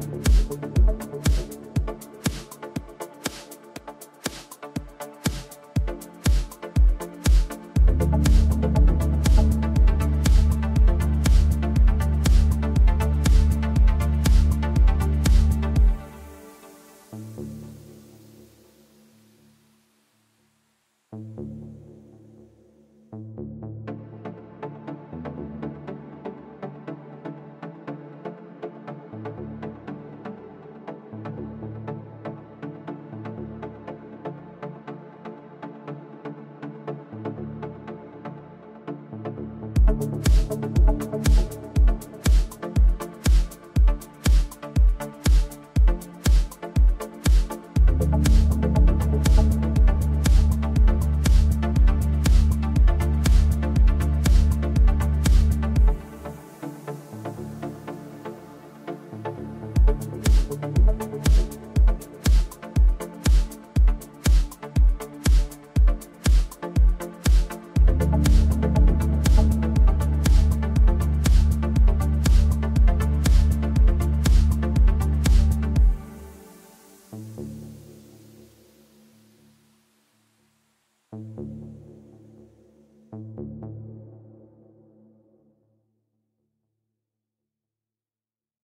thank you フフフフ。